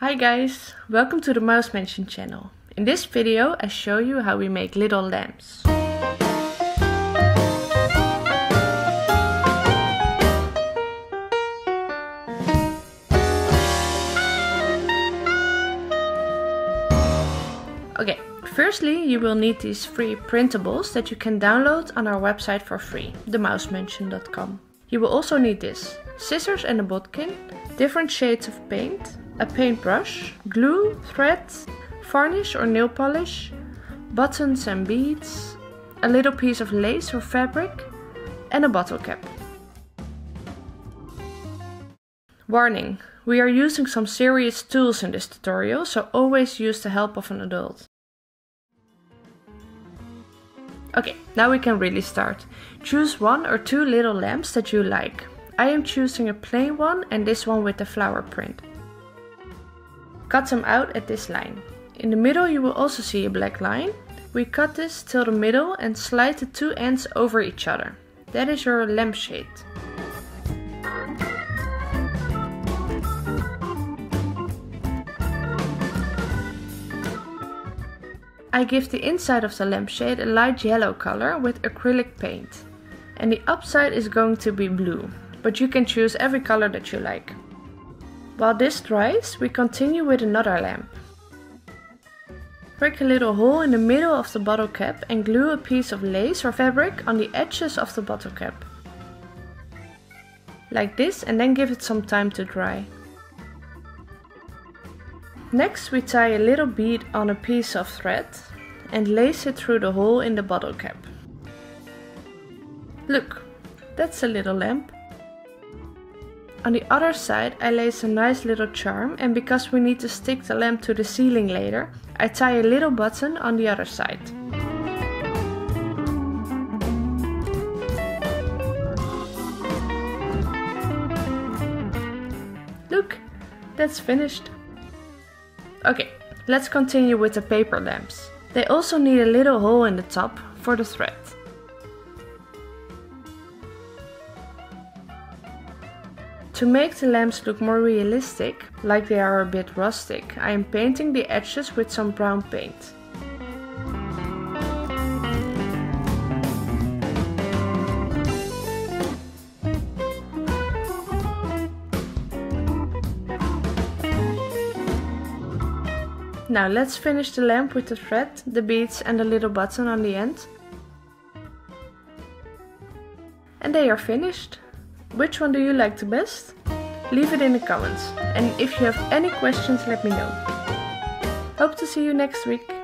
Hi guys, welcome to the Mouse Mansion channel. In this video I show you how we make little lamps. Okay, firstly you will need these free printables that you can download on our website for free, themousemansion.com. You will also need this, scissors and a bodkin, different shades of paint, a paintbrush, glue, thread, varnish or nail polish, buttons and beads, a little piece of lace or fabric, and a bottle cap. Warning, we are using some serious tools in this tutorial, so always use the help of an adult. Okay, now we can really start. Choose one or two little lamps that you like. I am choosing a plain one and this one with the flower print. Cut them out at this line. In the middle you will also see a black line. We cut this till the middle and slide the two ends over each other. That is your lampshade. I give the inside of the lampshade a light yellow color with acrylic paint. And the upside is going to be blue, but you can choose every color that you like. While this dries, we continue with another lamp. Prick a little hole in the middle of the bottle cap and glue a piece of lace or fabric on the edges of the bottle cap. Like this and then give it some time to dry. Next we tie a little bead on a piece of thread and lace it through the hole in the bottle cap. Look, that's a little lamp. On the other side I lace a nice little charm and because we need to stick the lamp to the ceiling later, I tie a little button on the other side. Look, that's finished. Okay, let's continue with the paper lamps. They also need a little hole in the top for the thread. To make the lamps look more realistic, like they are a bit rustic, I am painting the edges with some brown paint. Now let's finish the lamp with the thread, the beads and the little button on the end. And they are finished. Which one do you like the best? Leave it in the comments. And if you have any questions, let me know. Hope to see you next week.